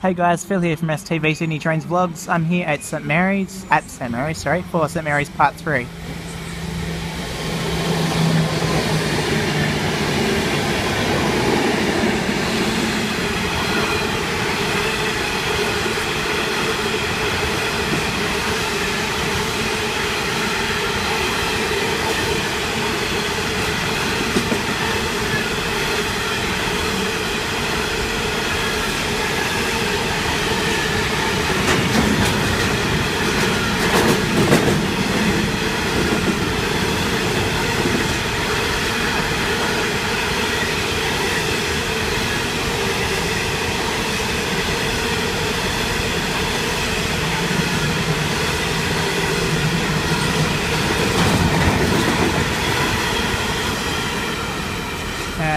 Hey guys, Phil here from STV Sydney Trains Vlogs. I'm here at St Mary's, at St Mary's, sorry, for St Mary's Part 3.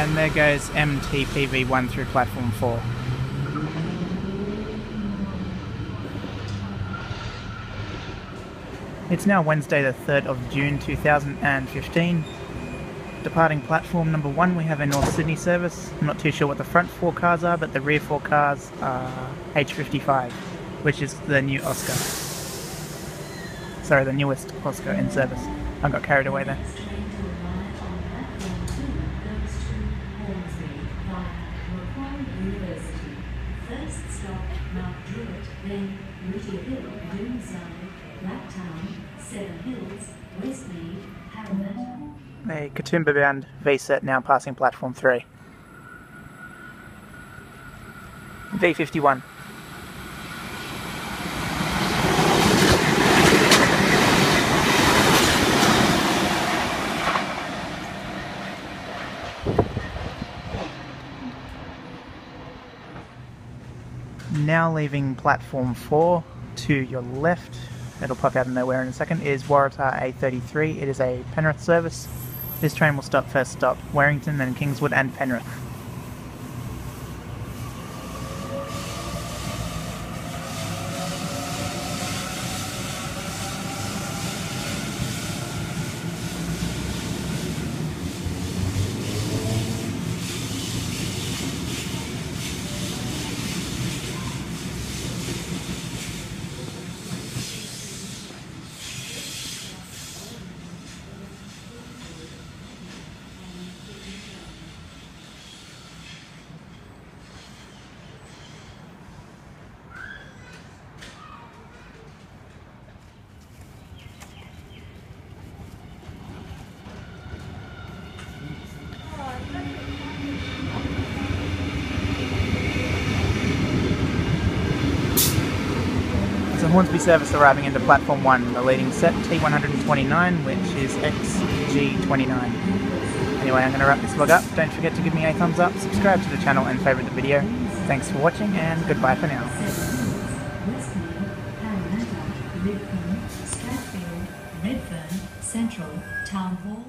And there goes MTPV1 through platform 4. It's now Wednesday, the 3rd of June 2015. Departing platform number 1, we have a North Sydney service. I'm not too sure what the front four cars are, but the rear four cars are H55, which is the new Oscar. Sorry, the newest Oscar in service. I got carried away there. First stop, Mount Druitt, then Rooty Hill, Doonside, Blacktown, Seven Hills, Westmead, Parramatta. A Katoomba bound VSET now passing platform 3. V51. Now leaving platform 4 to your left, it'll pop out of nowhere in a second, is Waratah A33. It is a Penrith service. This train will stop first stop Werrington, then Kingswood and Penrith. It's a Hornsby service arriving into platform 1, the leading set T129, which is XG29. Anyway, I'm going to wrap this vlog up. Don't forget to give me a thumbs up, subscribe to the channel and favourite the video. Thanks for watching and goodbye for now. Central, Town Hall,